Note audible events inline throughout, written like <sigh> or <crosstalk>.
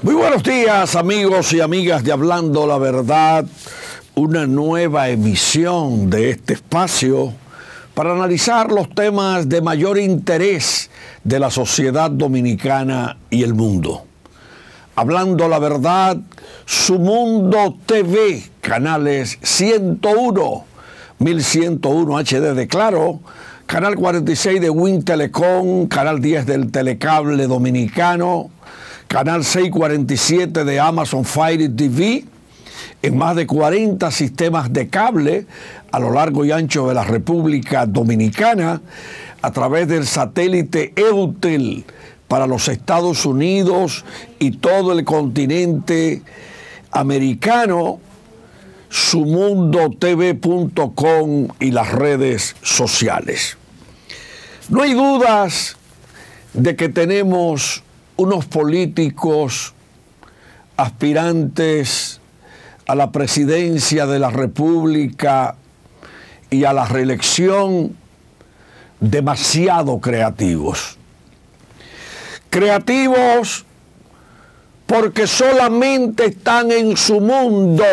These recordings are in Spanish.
Muy buenos días amigos y amigas de Hablando la Verdad, una nueva emisión de este espacio para analizar los temas de mayor interés de la sociedad dominicana y el mundo. Hablando la Verdad, Su Mundo TV, canales 101, 1101 HD de Claro, Canal 46 de Win Telecom, Canal 10 del Telecable Dominicano, Canal 647 de Amazon Fire TV, en más de 40 sistemas de cable a lo largo y ancho de la República Dominicana, a través del satélite EUTEL para los Estados Unidos y todo el continente americano, sumundotv.com y las redes sociales. No hay dudas de que tenemos unos políticos aspirantes a la presidencia de la República y a la reelección demasiado creativos. Creativos porque solamente están en su mundo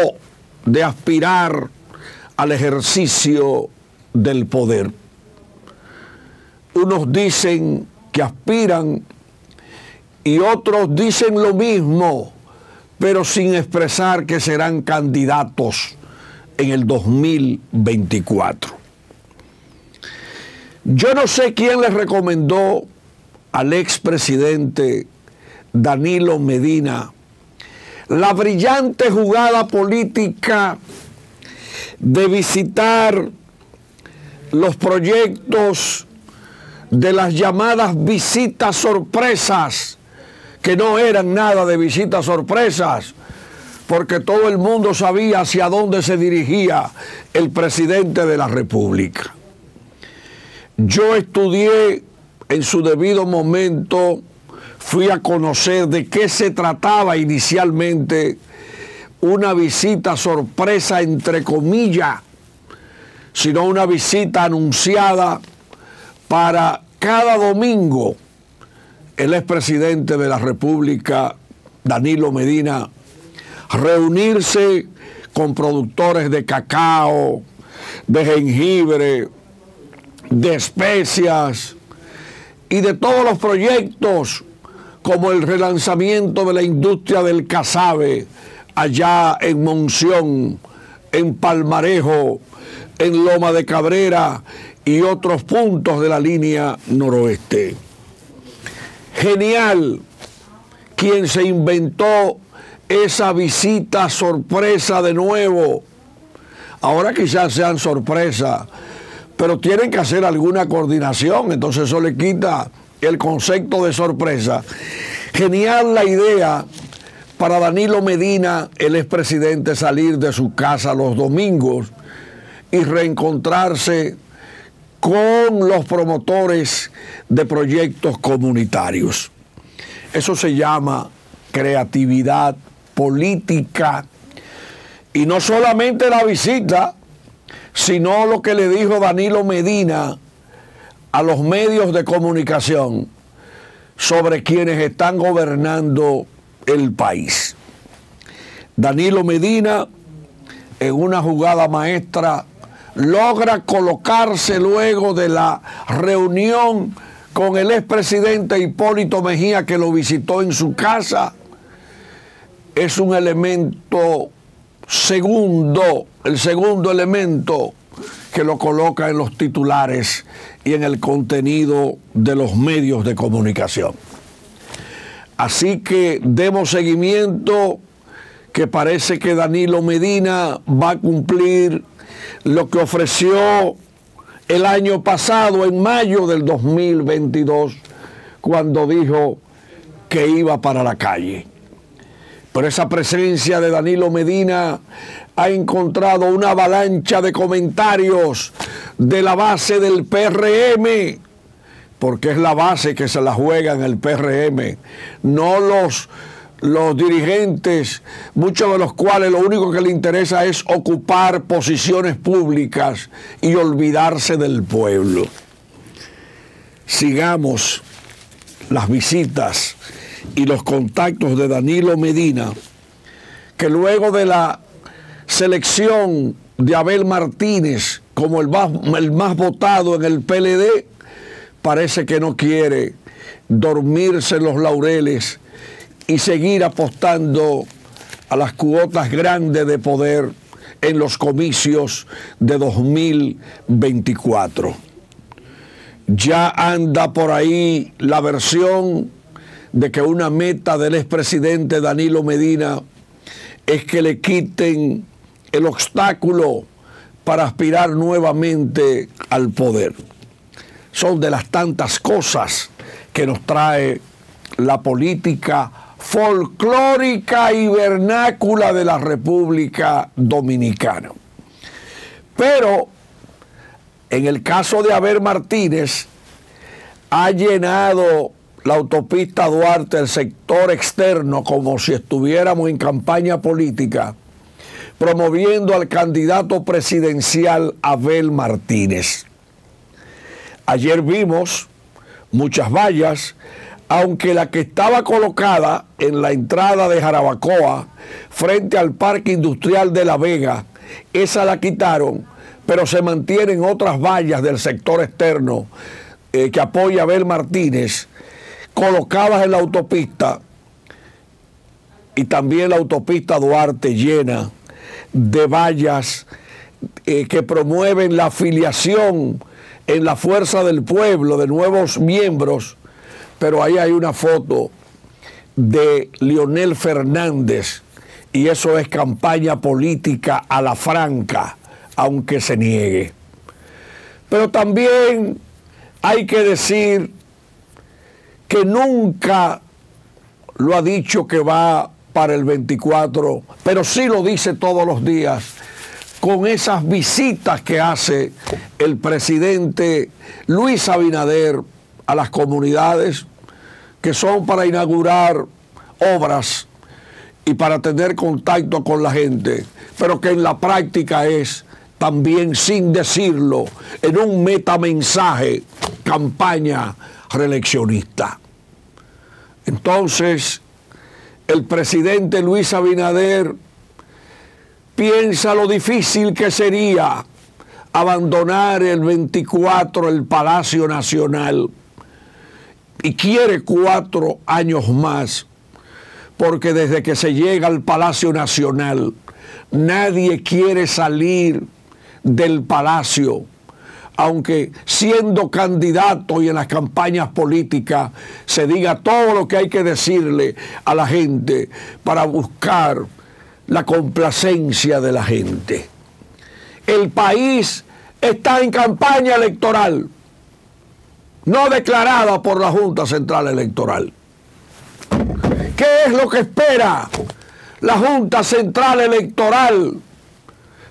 de aspirar al ejercicio del poder. Unos dicen que aspiran y otros dicen lo mismo, pero sin expresar que serán candidatos en el 2024. Yo no sé quién les recomendó al expresidente Danilo Medina la brillante jugada política de visitar los proyectos de las llamadas visitas sorpresas que no eran nada de visitas sorpresas, porque todo el mundo sabía hacia dónde se dirigía el presidente de la República. Yo estudié en su debido momento, fui a conocer de qué se trataba inicialmente una visita sorpresa, entre comillas, sino una visita anunciada para cada domingo el expresidente de la República, Danilo Medina, reunirse con productores de cacao, de jengibre, de especias y de todos los proyectos como el relanzamiento de la industria del casabe allá en Monción, en Palmarejo, en Loma de Cabrera y otros puntos de la línea noroeste genial quien se inventó esa visita sorpresa de nuevo. Ahora quizás sean sorpresa, pero tienen que hacer alguna coordinación, entonces eso le quita el concepto de sorpresa. Genial la idea para Danilo Medina, el expresidente, salir de su casa los domingos y reencontrarse con los promotores de proyectos comunitarios. Eso se llama creatividad política y no solamente la visita, sino lo que le dijo Danilo Medina a los medios de comunicación sobre quienes están gobernando el país. Danilo Medina, en una jugada maestra, logra colocarse luego de la reunión con el expresidente Hipólito Mejía que lo visitó en su casa, es un elemento segundo, el segundo elemento que lo coloca en los titulares y en el contenido de los medios de comunicación. Así que demos seguimiento que parece que Danilo Medina va a cumplir lo que ofreció el año pasado, en mayo del 2022, cuando dijo que iba para la calle. Pero esa presencia de Danilo Medina ha encontrado una avalancha de comentarios de la base del PRM, porque es la base que se la juega en el PRM, no los los dirigentes, muchos de los cuales lo único que les interesa es ocupar posiciones públicas y olvidarse del pueblo. Sigamos las visitas y los contactos de Danilo Medina, que luego de la selección de Abel Martínez como el más, el más votado en el PLD, parece que no quiere dormirse en los laureles y seguir apostando a las cuotas grandes de poder en los comicios de 2024. Ya anda por ahí la versión de que una meta del expresidente Danilo Medina es que le quiten el obstáculo para aspirar nuevamente al poder. Son de las tantas cosas que nos trae la política folclórica y vernácula de la República Dominicana. Pero en el caso de Abel Martínez, ha llenado la autopista Duarte, el sector externo, como si estuviéramos en campaña política, promoviendo al candidato presidencial Abel Martínez. Ayer vimos muchas vallas, aunque la que estaba colocada en la entrada de Jarabacoa, frente al Parque Industrial de La Vega, esa la quitaron, pero se mantienen otras vallas del sector externo eh, que apoya Abel Martínez, colocadas en la autopista y también la autopista Duarte llena de vallas eh, que promueven la afiliación en la fuerza del pueblo de nuevos miembros, pero ahí hay una foto de Leonel Fernández y eso es campaña política a la franca, aunque se niegue. Pero también hay que decir que nunca lo ha dicho que va para el 24, pero sí lo dice todos los días con esas visitas que hace el presidente Luis Abinader a las comunidades que son para inaugurar obras y para tener contacto con la gente, pero que en la práctica es también sin decirlo, en un metamensaje, campaña reeleccionista. Entonces, el presidente Luis Abinader piensa lo difícil que sería abandonar el 24 el Palacio Nacional y quiere cuatro años más, porque desde que se llega al Palacio Nacional, nadie quiere salir del palacio, aunque siendo candidato y en las campañas políticas se diga todo lo que hay que decirle a la gente para buscar la complacencia de la gente. El país está en campaña electoral, no declarada por la Junta Central Electoral. ¿Qué es lo que espera la Junta Central Electoral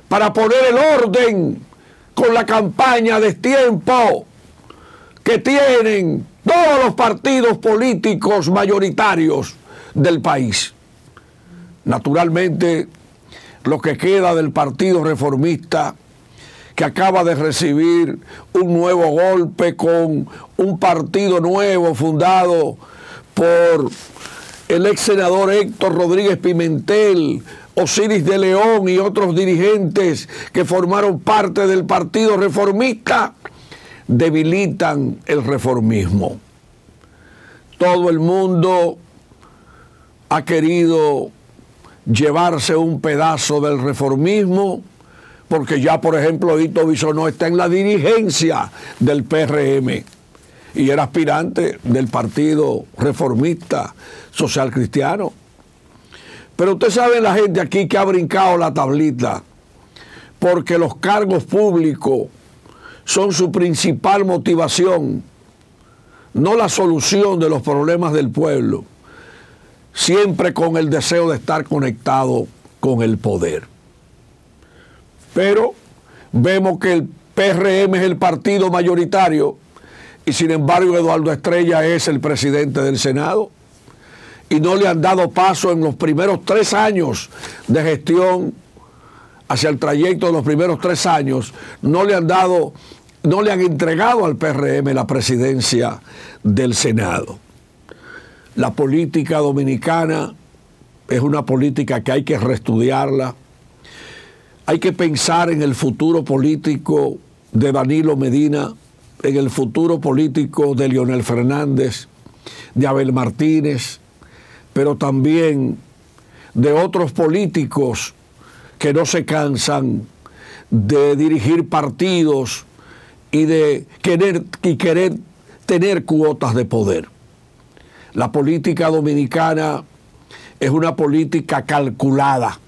para poner el orden con la campaña de tiempo que tienen todos los partidos políticos mayoritarios del país. Naturalmente, lo que queda del Partido Reformista, que acaba de recibir un nuevo golpe con un partido nuevo fundado por el ex senador Héctor Rodríguez Pimentel, Osiris de León y otros dirigentes que formaron parte del Partido Reformista, debilitan el reformismo. Todo el mundo ha querido llevarse un pedazo del reformismo, porque ya, por ejemplo, Hito Bisonó está en la dirigencia del PRM y era aspirante del Partido Reformista Social Cristiano. Pero usted sabe la gente aquí que ha brincado la tablita porque los cargos públicos son su principal motivación, no la solución de los problemas del pueblo, siempre con el deseo de estar conectado con el poder. Pero vemos que el PRM es el partido mayoritario y sin embargo Eduardo Estrella es el presidente del Senado y no le han dado paso en los primeros tres años de gestión hacia el trayecto de los primeros tres años, no le han dado, no le han entregado al PRM la presidencia del Senado. La política dominicana es una política que hay que reestudiarla. Hay que pensar en el futuro político de Danilo Medina, en el futuro político de Leonel Fernández, de Abel Martínez, pero también de otros políticos que no se cansan de dirigir partidos y de querer, y querer tener cuotas de poder. La política dominicana es una política calculada.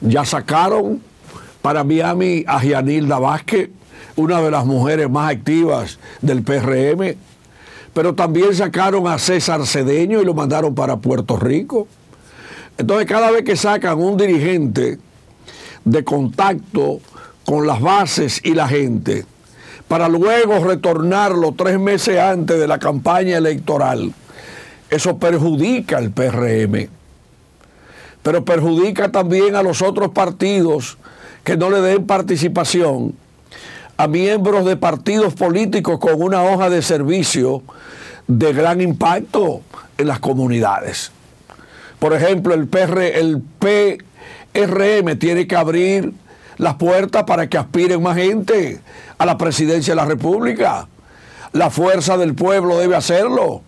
Ya sacaron para Miami a Gianilda Vázquez, una de las mujeres más activas del PRM, pero también sacaron a César Cedeño y lo mandaron para Puerto Rico. Entonces cada vez que sacan un dirigente de contacto con las bases y la gente, para luego retornarlo tres meses antes de la campaña electoral, eso perjudica al PRM, pero perjudica también a los otros partidos que no le den participación a miembros de partidos políticos con una hoja de servicio de gran impacto en las comunidades. Por ejemplo, el, PR, el PRM tiene que abrir las puertas para que aspiren más gente a la presidencia de la República. La fuerza del pueblo debe hacerlo.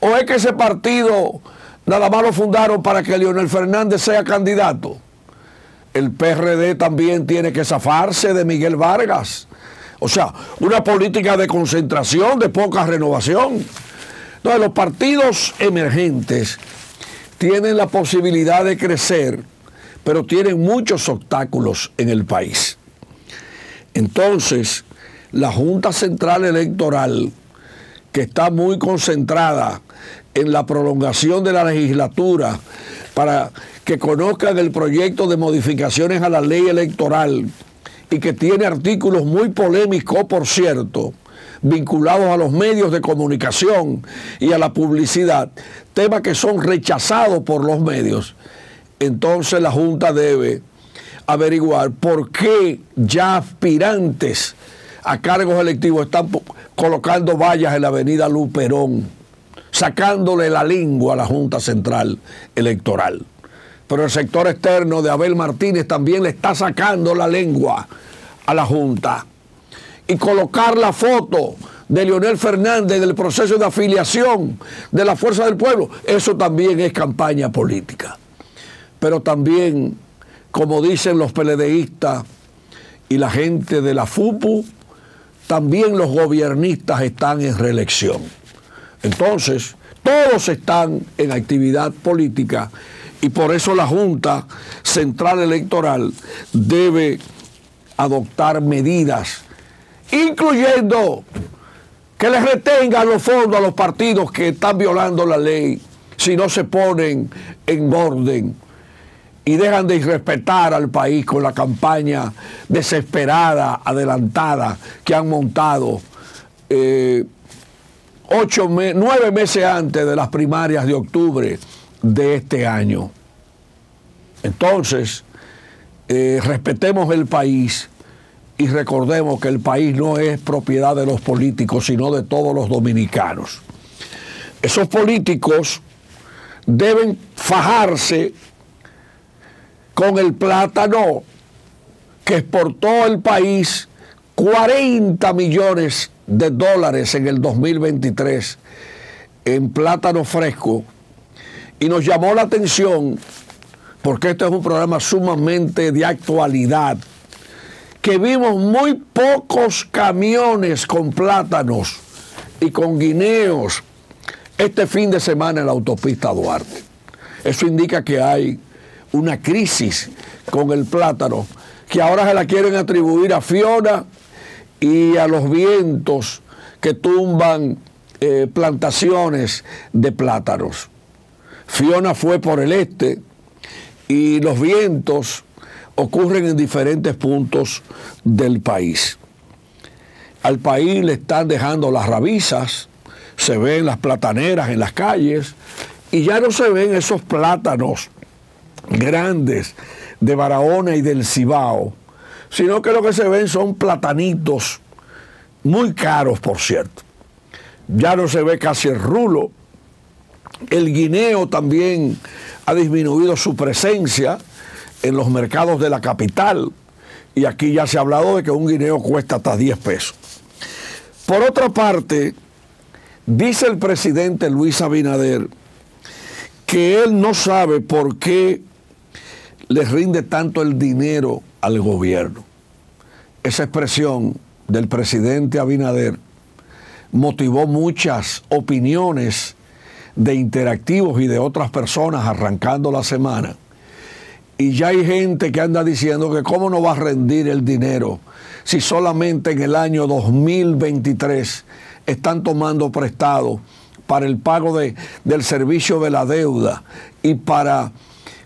¿O es que ese partido nada más lo fundaron para que Leonel Fernández sea candidato? El PRD también tiene que zafarse de Miguel Vargas. O sea, una política de concentración, de poca renovación. Entonces, los partidos emergentes tienen la posibilidad de crecer, pero tienen muchos obstáculos en el país. Entonces, la Junta Central Electoral, que está muy concentrada en la prolongación de la legislatura para que conozcan el proyecto de modificaciones a la ley electoral y que tiene artículos muy polémicos, por cierto, vinculados a los medios de comunicación y a la publicidad, temas que son rechazados por los medios, entonces la Junta debe averiguar por qué ya aspirantes a cargos electivos están colocando vallas en la avenida Luperón, sacándole la lengua a la Junta Central Electoral. Pero el sector externo de Abel Martínez también le está sacando la lengua a la Junta y colocar la foto de Leonel Fernández del proceso de afiliación de la Fuerza del Pueblo, eso también es campaña política. Pero también, como dicen los peledeístas y la gente de la FUPU, también los gobiernistas están en reelección. Entonces, todos están en actividad política y por eso la Junta Central Electoral debe adoptar medidas incluyendo que les retengan los fondos a los partidos que están violando la ley si no se ponen en orden y dejan de irrespetar al país con la campaña desesperada, adelantada que han montado eh, ocho nueve meses antes de las primarias de octubre de este año. Entonces, eh, respetemos el país y recordemos que el país no es propiedad de los políticos, sino de todos los dominicanos. Esos políticos deben fajarse con el plátano que exportó el país 40 millones de dólares en el 2023 en plátano fresco y nos llamó la atención porque este es un programa sumamente de actualidad que vimos muy pocos camiones con plátanos y con guineos este fin de semana en la autopista Duarte. Eso indica que hay una crisis con el plátano, que ahora se la quieren atribuir a Fiona y a los vientos que tumban eh, plantaciones de plátanos. Fiona fue por el este y los vientos ocurren en diferentes puntos del país. Al país le están dejando las rabizas, se ven las plataneras en las calles y ya no se ven esos plátanos grandes de Barahona y del Cibao, sino que lo que se ven son platanitos muy caros, por cierto. Ya no se ve casi el rulo El guineo también ha disminuido su presencia en los mercados de la capital. Y aquí ya se ha hablado de que un guineo cuesta hasta 10 pesos. Por otra parte, dice el presidente Luis Abinader que él no sabe por qué le rinde tanto el dinero al gobierno. Esa expresión del presidente Abinader motivó muchas opiniones de interactivos y de otras personas arrancando la semana. Y ya hay gente que anda diciendo que cómo no va a rendir el dinero si solamente en el año 2023 están tomando prestado para el pago de, del servicio de la deuda y para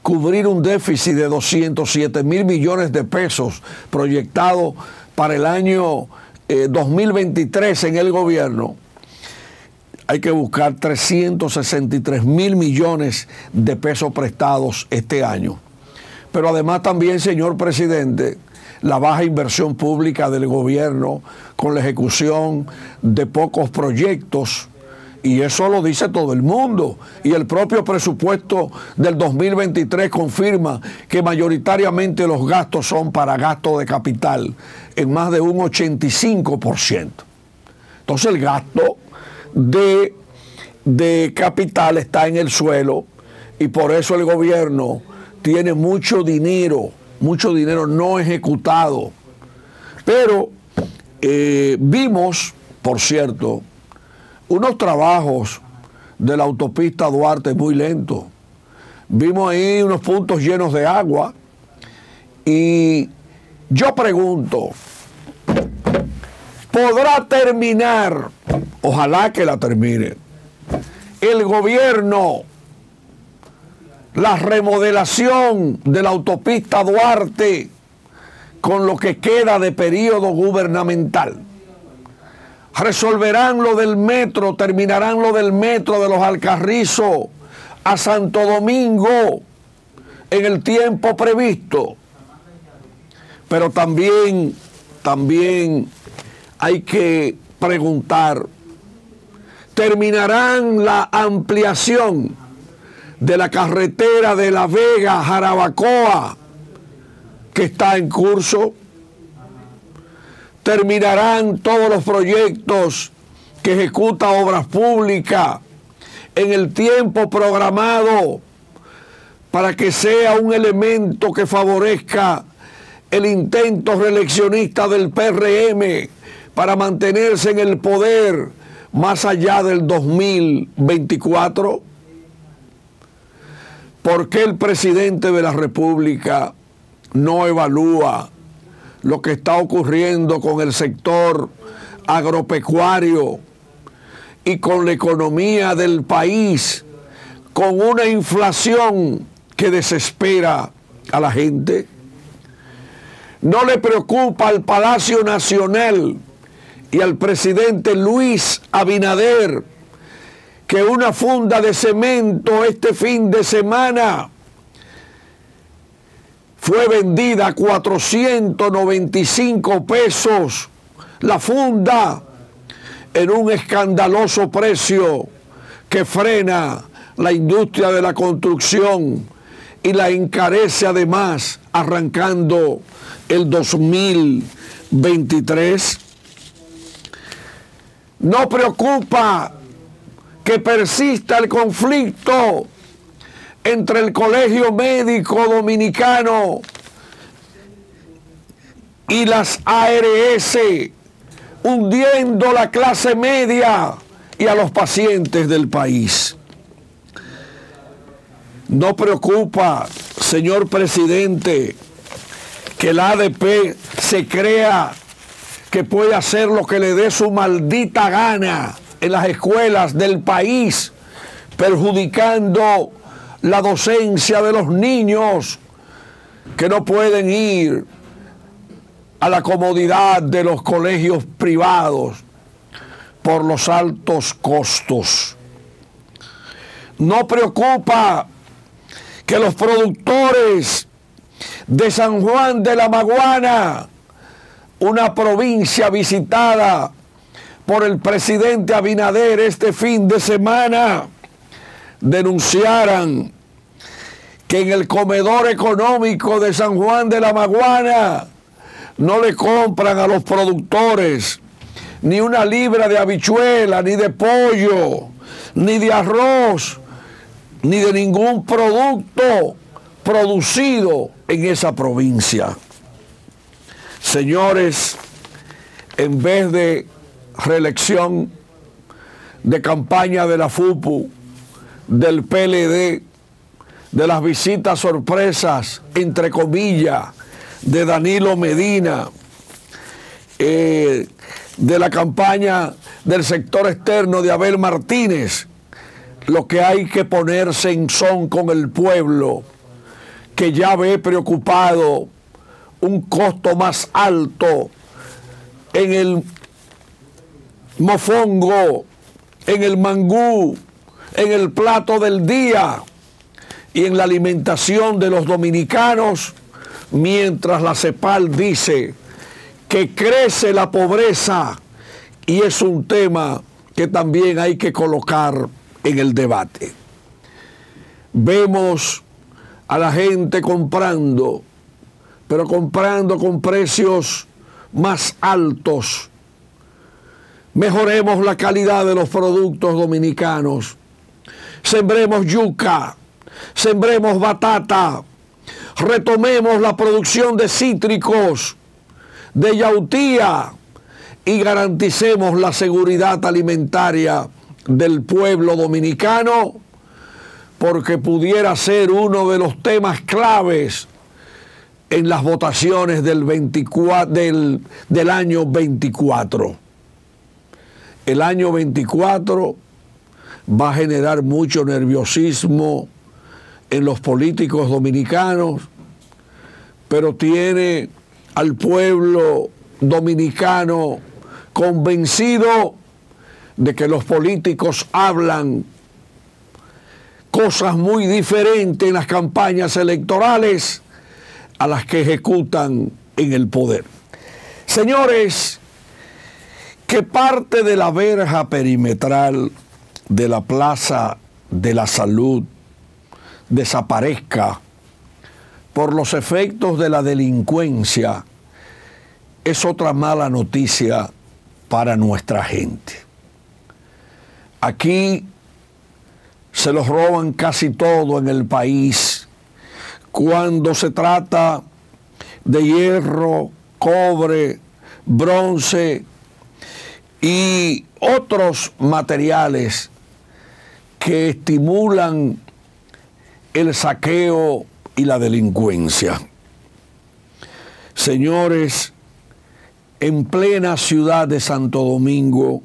cubrir un déficit de 207 mil millones de pesos proyectado para el año 2023 eh, en el gobierno, hay que buscar 363 mil millones de pesos prestados este año. Pero además también, señor presidente, la baja inversión pública del gobierno con la ejecución de pocos proyectos y eso lo dice todo el mundo. Y el propio presupuesto del 2023 confirma que mayoritariamente los gastos son para gasto de capital, en más de un 85%. Entonces el gasto de, de capital está en el suelo y por eso el gobierno tiene mucho dinero, mucho dinero no ejecutado. Pero eh, vimos, por cierto, unos trabajos de la autopista Duarte muy lentos. Vimos ahí unos puntos llenos de agua y yo pregunto, ¿podrá terminar? Ojalá que la termine. El gobierno, la remodelación de la autopista Duarte con lo que queda de periodo gubernamental resolverán lo del metro, terminarán lo del metro de los Alcarrizos a Santo Domingo en el tiempo previsto. Pero también, también hay que preguntar, ¿terminarán la ampliación de la carretera de La Vega, Jarabacoa, que está en curso? Terminarán todos los proyectos que ejecuta Obras Públicas en el tiempo programado para que sea un elemento que favorezca el intento reeleccionista del PRM para mantenerse en el poder más allá del 2024? ¿Por qué el presidente de la República no evalúa lo que está ocurriendo con el sector agropecuario y con la economía del país, con una inflación que desespera a la gente. No le preocupa al Palacio Nacional y al presidente Luis Abinader que una funda de cemento este fin de semana fue vendida a 495 pesos la funda en un escandaloso precio que frena la industria de la construcción y la encarece además arrancando el 2023. No preocupa que persista el conflicto entre el Colegio Médico Dominicano y las ARS, hundiendo la clase media y a los pacientes del país. No preocupa, señor presidente, que el ADP se crea que puede hacer lo que le dé su maldita gana en las escuelas del país, perjudicando la docencia de los niños que no pueden ir a la comodidad de los colegios privados por los altos costos. No preocupa que los productores de San Juan de la Maguana, una provincia visitada por el presidente Abinader este fin de semana, denunciaran que en el comedor económico de San Juan de la Maguana no le compran a los productores ni una libra de habichuela, ni de pollo, ni de arroz, ni de ningún producto producido en esa provincia. Señores, en vez de reelección, de campaña de la FUPU, del PLD, de las visitas sorpresas, entre comillas, de Danilo Medina, eh, de la campaña del sector externo de Abel Martínez, lo que hay que ponerse en son con el pueblo, que ya ve preocupado un costo más alto en el mofongo, en el mangú, en el plato del día y en la alimentación de los dominicanos, mientras la CEPAL dice que crece la pobreza y es un tema que también hay que colocar en el debate. Vemos a la gente comprando, pero comprando con precios más altos. Mejoremos la calidad de los productos dominicanos. Sembremos yuca, sembremos batata, retomemos la producción de cítricos, de yautía y garanticemos la seguridad alimentaria del pueblo dominicano porque pudiera ser uno de los temas claves en las votaciones del, 24, del, del año 24. El año 24 va a generar mucho nerviosismo en los políticos dominicanos, pero tiene al pueblo dominicano convencido de que los políticos hablan cosas muy diferentes en las campañas electorales a las que ejecutan en el poder. Señores, que parte de la verja perimetral de la Plaza de la Salud desaparezca por los efectos de la delincuencia es otra mala noticia para nuestra gente. Aquí se los roban casi todo en el país. Cuando se trata de hierro, cobre, bronce y otros materiales que estimulan el saqueo y la delincuencia. Señores, en plena ciudad de Santo Domingo,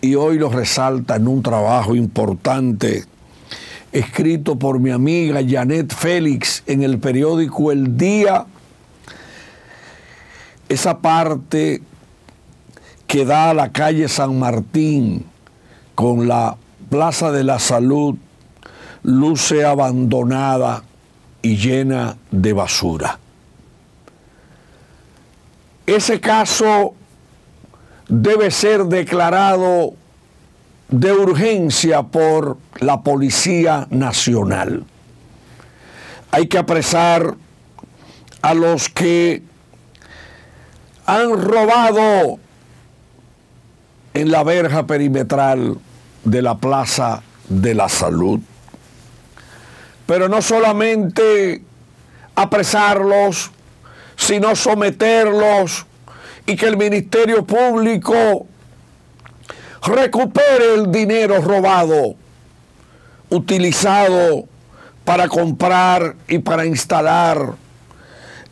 y hoy lo resalta en un trabajo importante escrito por mi amiga Janet Félix en el periódico El Día, esa parte que da a la calle San Martín con la Plaza de la Salud luce abandonada y llena de basura. Ese caso debe ser declarado de urgencia por la Policía Nacional. Hay que apresar a los que han robado en la verja perimetral de la Plaza de la Salud. Pero no solamente apresarlos, sino someterlos y que el Ministerio Público recupere el dinero robado, utilizado para comprar y para instalar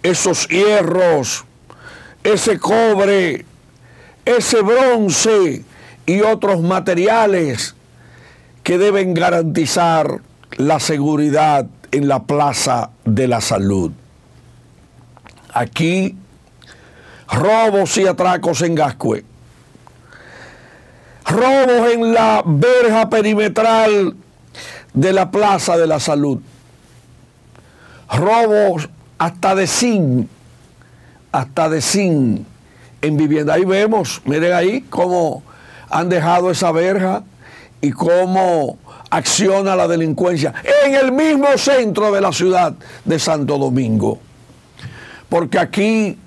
esos hierros, ese cobre, ese bronce y otros materiales que deben garantizar la seguridad en la plaza de la salud. Aquí robos y atracos en Gascue, robos en la verja perimetral de la Plaza de la Salud, robos hasta de zinc, hasta de zinc en vivienda. Ahí vemos, miren ahí cómo han dejado esa verja y cómo acciona la delincuencia en el mismo centro de la ciudad de Santo Domingo. Porque aquí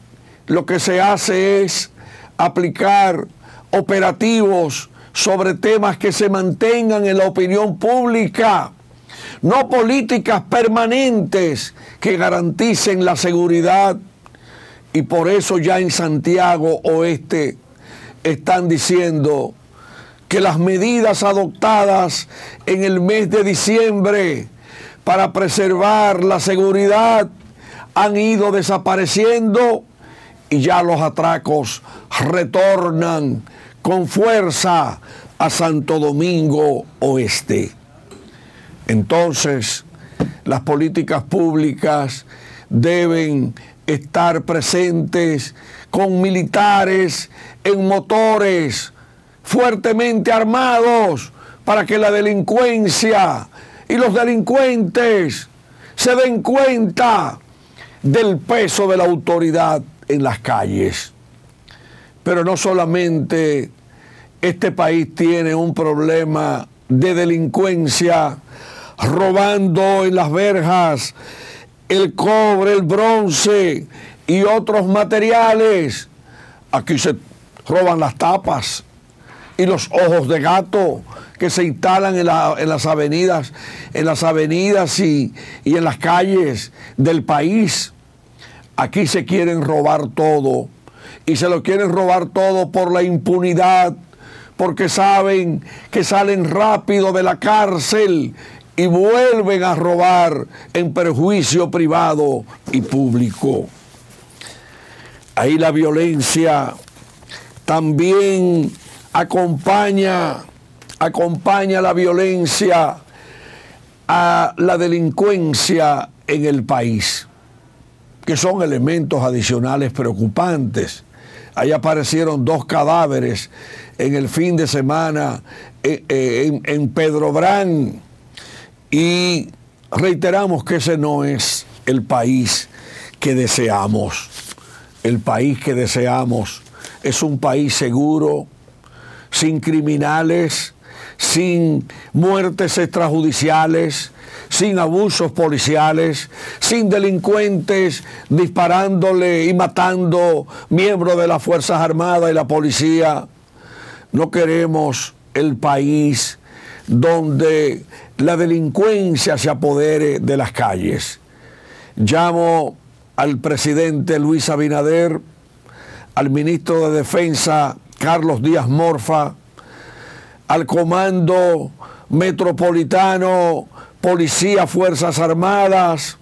lo que se hace es aplicar operativos sobre temas que se mantengan en la opinión pública, no políticas permanentes que garanticen la seguridad. Y por eso ya en Santiago Oeste están diciendo que las medidas adoptadas en el mes de diciembre para preservar la seguridad han ido desapareciendo y ya los atracos retornan con fuerza a Santo Domingo Oeste. Entonces, las políticas públicas deben estar presentes con militares en motores fuertemente armados para que la delincuencia y los delincuentes se den cuenta del peso de la autoridad en las calles. Pero no solamente este país tiene un problema de delincuencia robando en las verjas el cobre, el bronce y otros materiales. Aquí se roban las tapas y los ojos de gato que se instalan en, las avenidas, en las avenidas y, y en las calles del país. Aquí se quieren robar todo y se lo quieren robar todo por la impunidad, porque saben que salen rápido de la cárcel y vuelven a robar en perjuicio privado y público. Ahí la violencia también acompaña, acompaña la violencia a la delincuencia en el país, que son elementos adicionales preocupantes. Ahí aparecieron dos cadáveres en el fin de semana eh, eh, en, Pedro Brán y reiteramos que ese no es el país que deseamos. El país que deseamos es un país seguro, sin criminales, sin muertes extrajudiciales, sin abusos policiales, sin delincuentes disparándole y matando miembros de las Fuerzas Armadas y la policía. No queremos el país donde la delincuencia se apodere de las calles. Llamo al presidente Luis Abinader, al ministro de Defensa Carlos Díaz Morfa, al Comando Metropolitano, Policía, Fuerzas Armadas,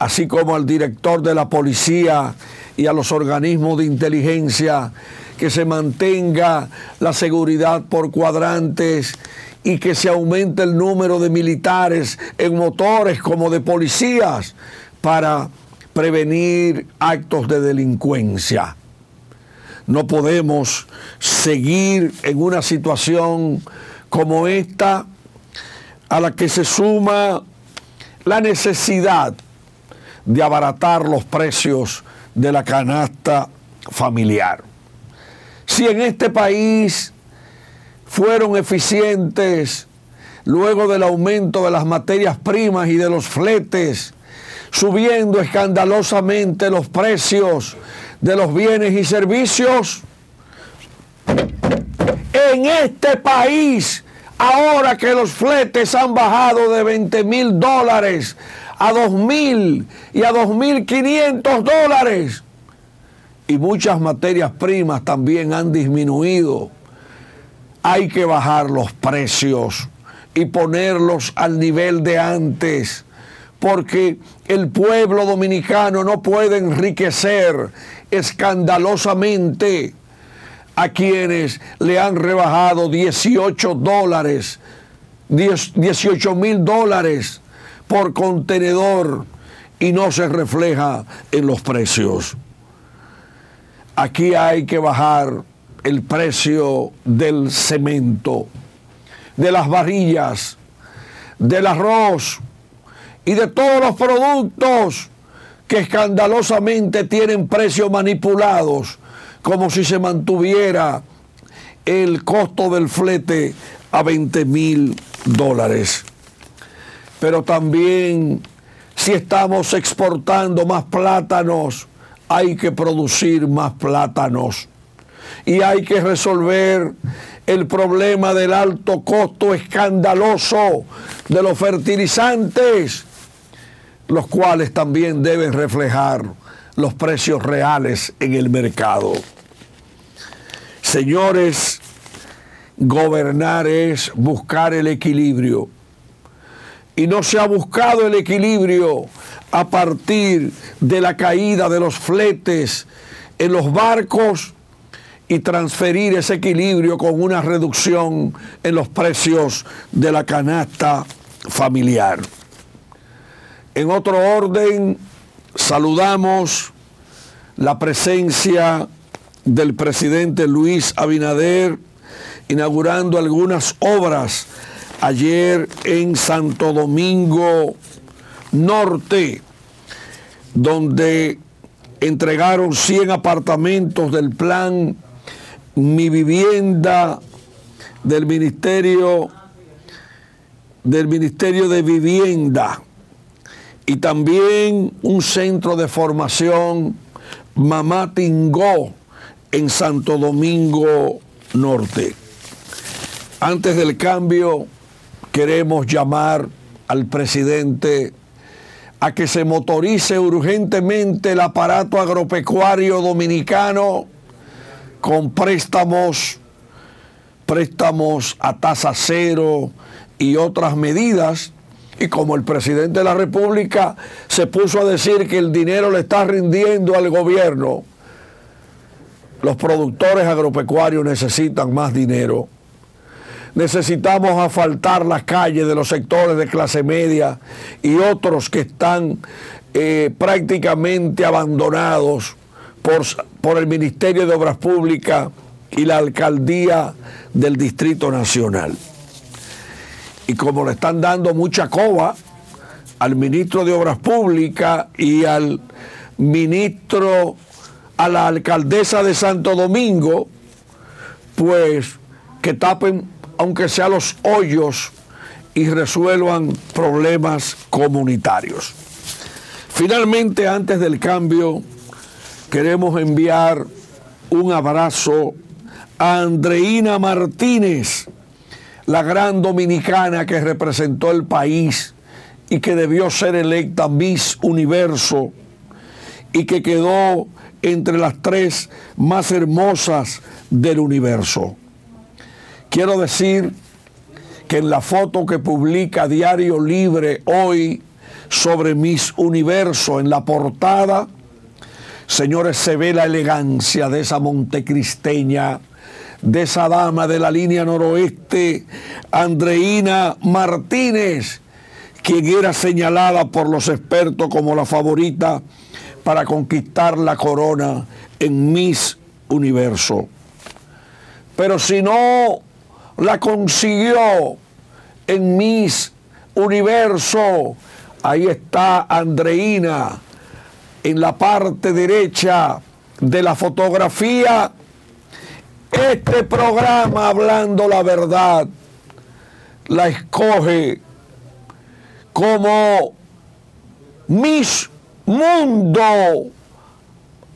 así como al director de la policía y a los organismos de inteligencia, que se mantenga la seguridad por cuadrantes y que se aumente el número de militares en motores como de policías para prevenir actos de delincuencia. No podemos seguir en una situación como esta a la que se suma la necesidad de abaratar los precios de la canasta familiar. Si en este país fueron eficientes luego del aumento de las materias primas y de los fletes, subiendo escandalosamente los precios de los bienes y servicios. En este país, ahora que los fletes han bajado de 20 mil dólares a 2 mil y a 2.500 dólares, y muchas materias primas también han disminuido, hay que bajar los precios y ponerlos al nivel de antes porque el pueblo dominicano no puede enriquecer escandalosamente a quienes le han rebajado 18 dólares, 18 mil dólares por contenedor y no se refleja en los precios. Aquí hay que bajar el precio del cemento, de las varillas, del arroz, y de todos los productos que escandalosamente tienen precios manipulados, como si se mantuviera el costo del flete a 20 mil dólares. Pero también si estamos exportando más plátanos, hay que producir más plátanos. Y hay que resolver el problema del alto costo escandaloso de los fertilizantes, los cuales también deben reflejar los precios reales en el mercado. Señores, gobernar es buscar el equilibrio. Y no se ha buscado el equilibrio a partir de la caída de los fletes en los barcos y transferir ese equilibrio con una reducción en los precios de la canasta familiar. En otro orden, saludamos la presencia del presidente Luis Abinader inaugurando algunas obras ayer en Santo Domingo Norte, donde entregaron 100 apartamentos del plan Mi Vivienda del Ministerio del Ministerio de Vivienda y también un centro de formación Mamá Tingó en Santo Domingo Norte. Antes del cambio, queremos llamar al presidente a que se motorice urgentemente el aparato agropecuario dominicano con préstamos, préstamos a tasa cero y otras medidas. Y como el presidente de la República se puso a decir que el dinero le está rindiendo al gobierno, los productores agropecuarios necesitan más dinero. Necesitamos asfaltar las calles de los sectores de clase media y otros que están eh, prácticamente abandonados por, por el Ministerio de Obras Públicas y la Alcaldía del Distrito Nacional. Y como le están dando mucha coba al ministro de Obras Públicas y al ministro a la alcaldesa de Santo Domingo, pues que tapen, aunque sea los hoyos, y resuelvan problemas comunitarios. Finalmente, antes del cambio, queremos enviar un abrazo a Andreina Martínez, la gran dominicana que representó el país y que debió ser electa Miss Universo y que quedó entre las tres más hermosas del universo. Quiero decir que en la foto que publica Diario Libre hoy sobre Miss Universo, en la portada, señores, se ve la elegancia de esa montecristeña, de esa dama de la línea noroeste, Andreina Martínez, quien era señalada por los expertos como la favorita para conquistar la corona en Miss Universo. Pero si no la consiguió en Miss Universo, ahí está Andreina en la parte derecha de la fotografía. Este programa, hablando la verdad, la escoge como Miss mundo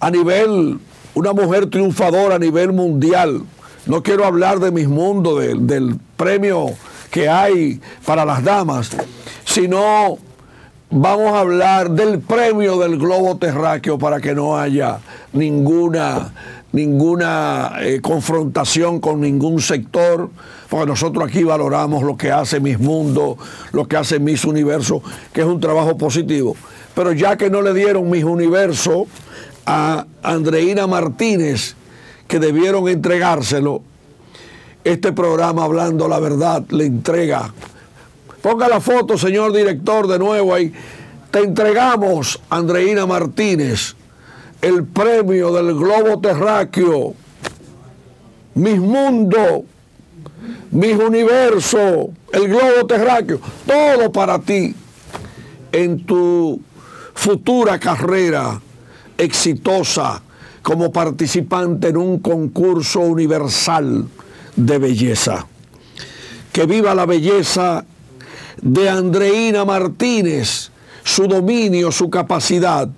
a nivel, una mujer triunfadora a nivel mundial. No quiero hablar de mis mundos, del premio que hay para las damas, sino vamos a hablar del premio del globo terráqueo para que no haya ninguna, ninguna eh, confrontación con ningún sector, porque nosotros aquí valoramos lo que hace Mis Mundo, lo que hace Mis Universo, que es un trabajo positivo. Pero ya que no le dieron mis universo a Andreina Martínez, que debieron entregárselo, este programa Hablando la Verdad le entrega. Ponga la foto, señor director, de nuevo ahí. Te entregamos, Andreina Martínez, el premio del globo terráqueo, mis mundos, mis universos, el globo terráqueo, todo para ti en tu futura carrera exitosa como participante en un concurso universal de belleza. que viva la belleza de Andreina Martínez, su dominio, su capacidad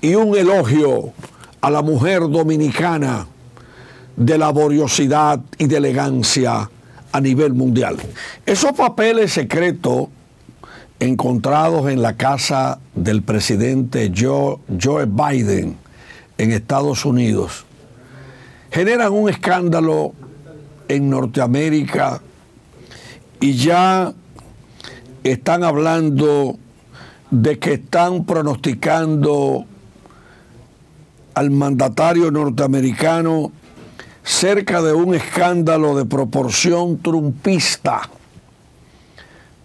y un elogio a la mujer dominicana de laboriosidad y de elegancia a nivel mundial. Esos papeles secretos encontrados en la casa del presidente Joe, Joe Biden en Estados Unidos generan un escándalo en Norteamérica y ya están hablando de que están pronosticando al mandatario norteamericano cerca de un escándalo de proporción trumpista.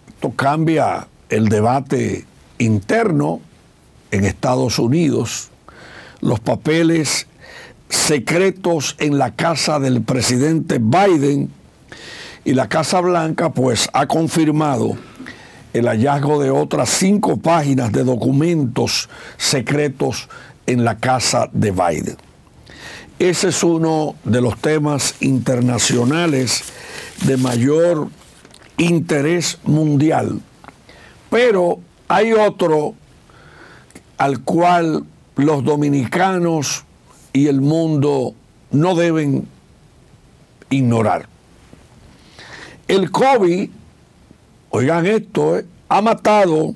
Esto cambia el debate interno en Estados Unidos, los papeles secretos en la casa del presidente Biden y la Casa Blanca pues ha confirmado el hallazgo de otras cinco páginas de documentos secretos en la casa de Biden. Ese es uno de los temas internacionales de mayor interés mundial. Pero hay otro al cual los dominicanos y el mundo no deben ignorar. El COVID, oigan esto, eh, ha matado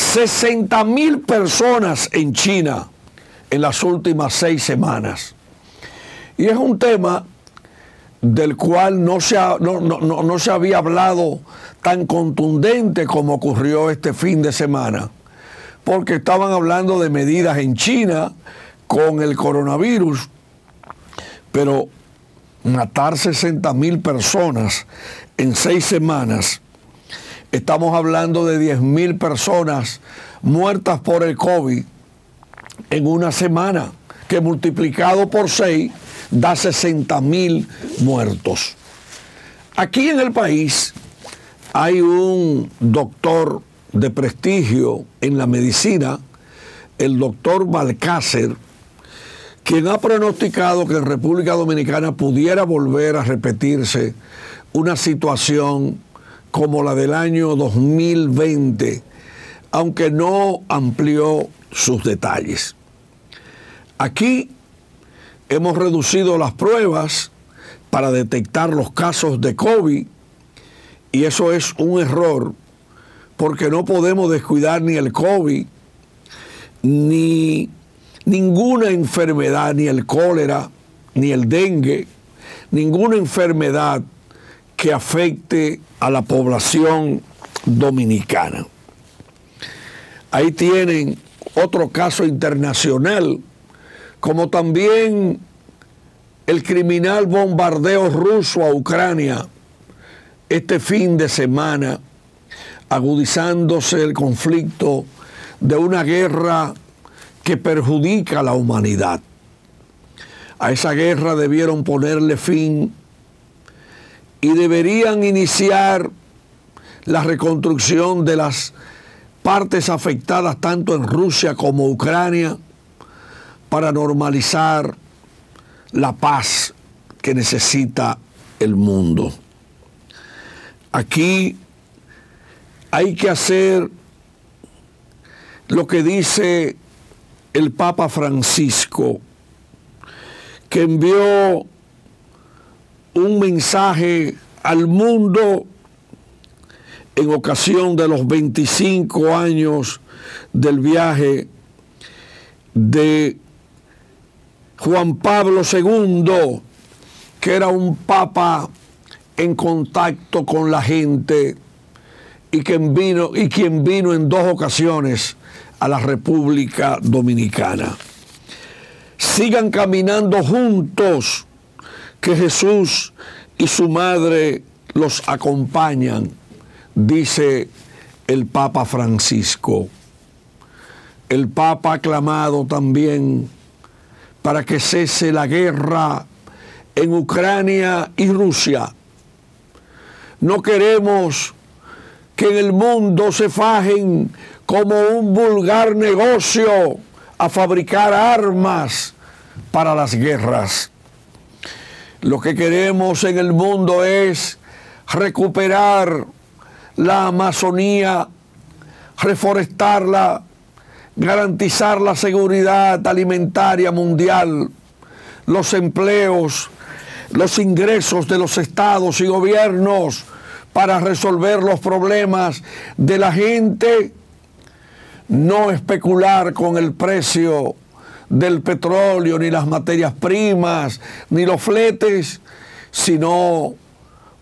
60 mil personas en China en las últimas seis semanas. Y es un tema del cual no se, no, se había hablado tan contundente como ocurrió este fin de semana, porque estaban hablando de medidas en China con el coronavirus, pero matar 60 mil personas en seis semanas, estamos hablando de 10 mil personas muertas por el COVID en una semana, que multiplicado por seis da 60 mil muertos. Aquí en el país hay un doctor de prestigio en la medicina, el doctor Balcácer, quien ha pronosticado que en República Dominicana pudiera volver a repetirse una situación como la del año 2020, aunque no amplió sus detalles. Aquí hemos reducido las pruebas para detectar los casos de COVID y eso es un error porque no podemos descuidar ni el COVID ni ninguna enfermedad, ni el cólera, ni el dengue, ninguna enfermedad que afecte a la población dominicana. Ahí tienen otro caso internacional como también el criminal bombardeo ruso a Ucrania este fin de semana, agudizándose el conflicto de una guerra que perjudica a la humanidad. A esa guerra debieron ponerle fin y deberían iniciar la reconstrucción de las partes afectadas tanto en Rusia como Ucrania para normalizar la paz que necesita el mundo. Aquí hay que hacer lo que dice el Papa Francisco, que envió un mensaje al mundo en ocasión de los 25 años del viaje de Juan Pablo II, que era un papa en contacto con la gente y quien vino, y quien vino en dos ocasiones a la República Dominicana. Sigan caminando juntos, que Jesús y su madre los acompañan, dice el Papa Francisco. El Papa ha clamado también para que cese la guerra en Ucrania y Rusia. No queremos que en el mundo se fajen como un vulgar negocio a fabricar armas para las guerras. Lo que queremos en el mundo es recuperar la Amazonía, reforestarla, garantizar la seguridad alimentaria mundial, los empleos, los ingresos de los estados y gobiernos para resolver los problemas de la gente, no especular con el precio del petróleo, ni las materias primas, ni los fletes, sino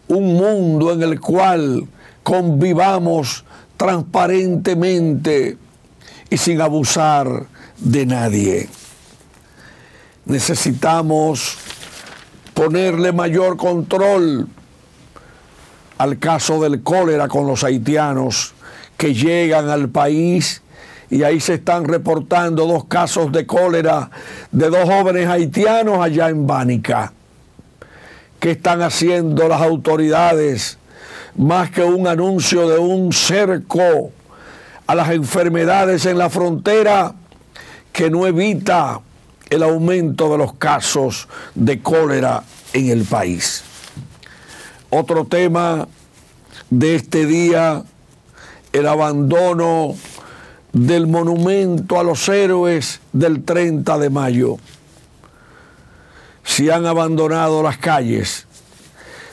un mundo en el cual convivamos transparentemente y sin abusar de nadie. Necesitamos ponerle mayor control al caso del cólera con los haitianos que llegan al país y ahí se están reportando dos casos de cólera de dos jóvenes haitianos allá en Bánica. ¿Qué están haciendo las autoridades más que un anuncio de un cerco a las enfermedades en la frontera que no evita el aumento de los casos de cólera en el país? Otro tema de este día, el abandono del monumento a los héroes del 30 de mayo. Si han abandonado las calles,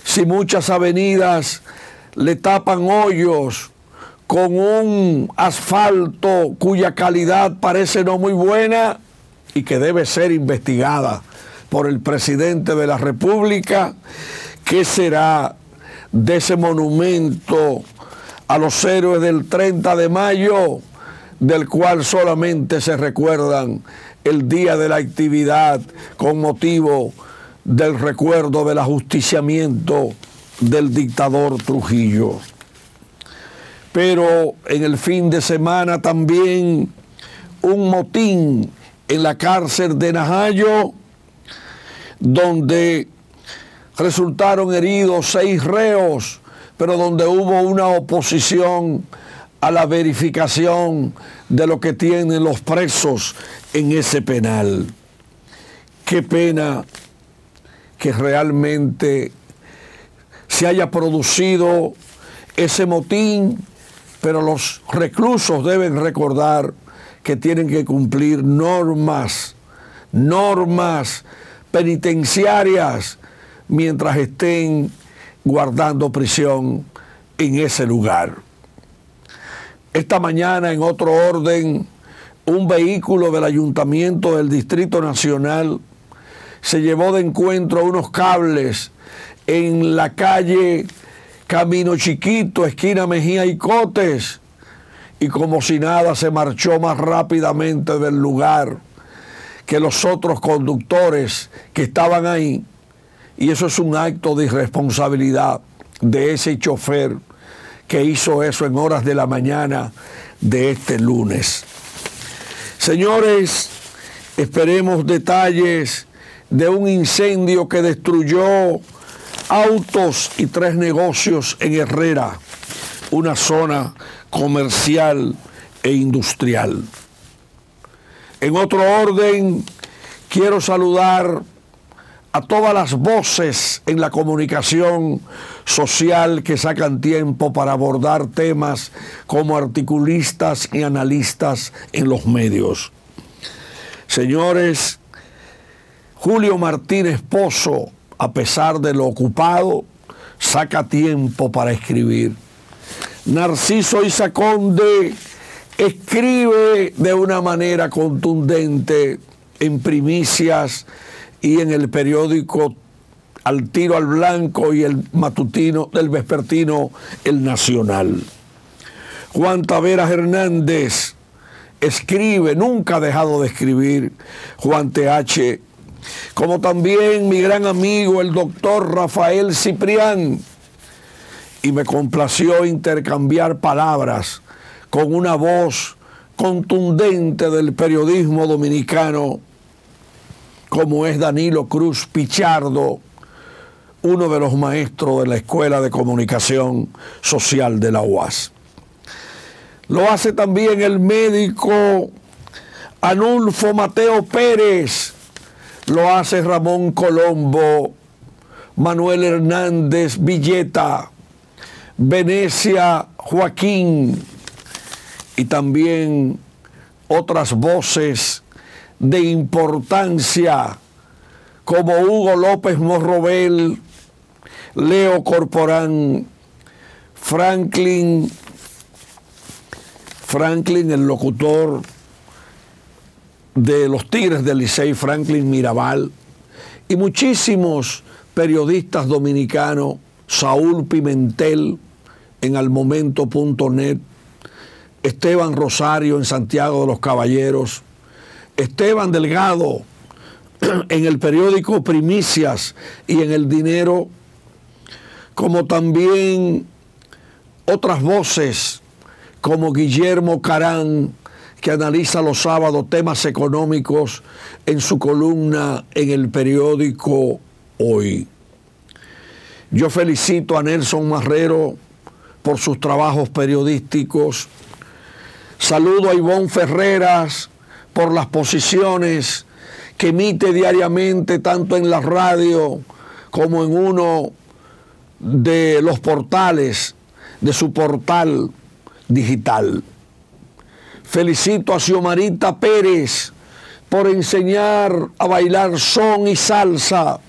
si muchas avenidas le tapan hoyos con un asfalto cuya calidad parece no muy buena y que debe ser investigada por el presidente de la República, ¿qué será de ese monumento a los héroes del 30 de mayo? Del cual solamente se recuerdan el día de la actividad con motivo del recuerdo del ajusticiamiento del dictador Trujillo. Pero en el fin de semana también un motín en la cárcel de Najayo, donde resultaron heridos seis reos, pero donde hubo una oposición a la verificación de lo que tienen los presos en ese penal. Qué pena que realmente se haya producido ese motín, pero los reclusos deben recordar que tienen que cumplir normas, normas penitenciarias mientras estén guardando prisión en ese lugar. Esta mañana, en otro orden, un vehículo del Ayuntamiento del Distrito Nacional se llevó de encuentro unos cables en la calle Camino Chiquito, esquina Mejía y Cotes, y como si nada se marchó más rápidamente del lugar que los otros conductores que estaban ahí. Y eso es un acto de irresponsabilidad de ese chofer que hizo eso en horas de la mañana de este lunes. Señores, esperemos detalles de un incendio que destruyó autos y tres negocios en Herrera, una zona comercial e industrial. En otro orden, quiero saludar a todas las voces en la comunicación social que sacan tiempo para abordar temas como articulistas y analistas en los medios. Señores, Julio Martínez Pozo, a pesar de lo ocupado, saca tiempo para escribir. Narciso Isaconde escribe de una manera contundente en primicias y en el periódico Al Tiro al Blanco y el matutino, el vespertino El Nacional. Juan Taveras Hernández escribe, nunca ha dejado de escribir, Juan TH, como también mi gran amigo el doctor Rafael Ciprián, y me complació intercambiar palabras con una voz contundente del periodismo dominicano como es Danilo Cruz Pichardo, uno de los maestros de la Escuela de Comunicación Social de la UAS. Lo hace también el médico Anulfo Mateo Pérez, lo hace Ramón Colombo, Manuel Hernández Villeta, Venecia Joaquín y también otras voces de importancia como Hugo López Morrobel, Leo Corporán, Franklin, Franklin, el locutor de los Tigres del Licey, Franklin Mirabal, y muchísimos periodistas dominicanos, Saúl Pimentel en almomento.net, Esteban Rosario en Santiago de los Caballeros, Esteban Delgado <clears throat> en el periódico Primicias y en El Dinero, como también otras voces como Guillermo Carán, que analiza los sábados temas económicos en su columna en el periódico Hoy. Yo felicito a Nelson Marrero por sus trabajos periodísticos. Saludo a Ivonne Ferreras por las posiciones que emite diariamente tanto en la radio como en uno de los portales de su portal digital. Felicito a Xiomarita Pérez por enseñar a bailar son y salsa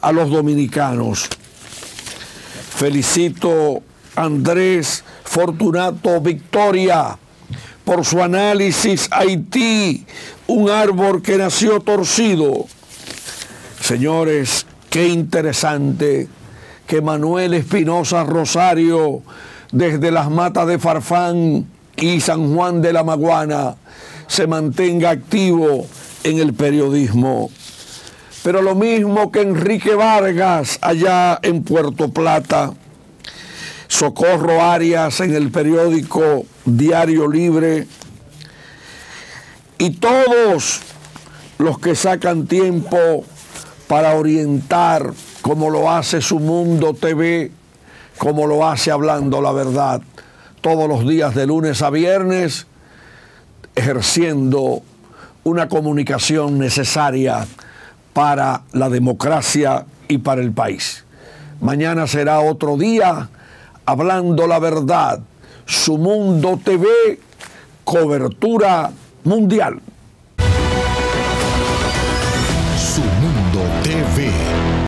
a los dominicanos. Felicito a Andrés Fortunato Victoria por su análisis Haití, un árbol que nació torcido. Señores, qué interesante que Manuel Espinosa Rosario, desde las matas de Farfán y San Juan de la Maguana, se mantenga activo en el periodismo. Pero lo mismo que Enrique Vargas allá en Puerto Plata, Socorro Arias en el periódico Diario Libre y todos los que sacan tiempo para orientar como lo hace su Mundo TV, como lo hace hablando la verdad, todos los días de lunes a viernes, ejerciendo una comunicación necesaria para la democracia y para el país. Mañana será otro día hablando la verdad. Su Mundo TV, cobertura mundial.